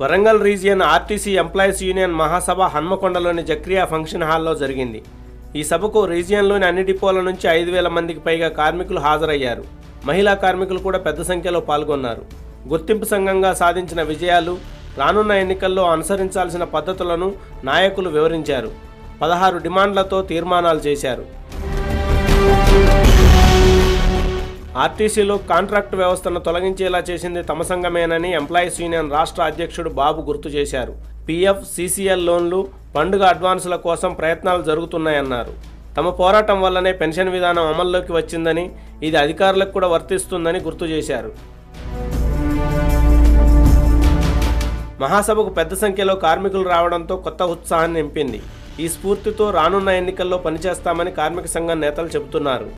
Warangal region RTC employees union మహాసభ హన్మకొండలోని Zakriya function హాల్లో జరిగింది. ఈ సభకు రీజియన్లోని అన్ని డిపోల నుంచి ఐదు వేల మందికి పైగా కార్మికులు హాజరయ్యారు. మహిళా కార్మికులు కూడా పెద్ద సంఖ్యలో పాల్గొన్నారు. గుర్తింపు సంఘంగా సాధించిన విజయాలు రానున్న ఎన్నికల్లో అనుసరించాల్సిన పద్ధతులను నాయకులు వివరించారు. పదహారు డిమాండ్లతో తీర్మానాలు చేశారు. ఆర్టీసీలో కాంట్రాక్ట్ వ్యవస్థను తొలగించేలా చేసింది తమ సంఘమేనని ఎంప్లాయీస్ యూనియన్ రాష్ట్ర అధ్యక్షుడు బాబు గుర్తు చేశారు. పీఎఫ్ సీసీఎల్ లోన్లు పండుగ అడ్వాన్సుల కోసం ప్రయత్నాలు జరుగుతున్నాయన్నారు. తమ పోరాటం వల్లనే పెన్షన్ విధానం అమల్లోకి వచ్చిందని ఇది అధికారులకు కూడా వర్తిస్తుందని గుర్తు చేశారు. మహాసభకు పెద్ద సంఖ్యలో కార్మికులు రావడంతో కొత్త ఉత్సాహాన్ని నింపింది. ఈ స్ఫూర్తితో రానున్న ఎన్నికల్లో పనిచేస్తామని కార్మిక సంఘం నేతలు చెబుతున్నారు.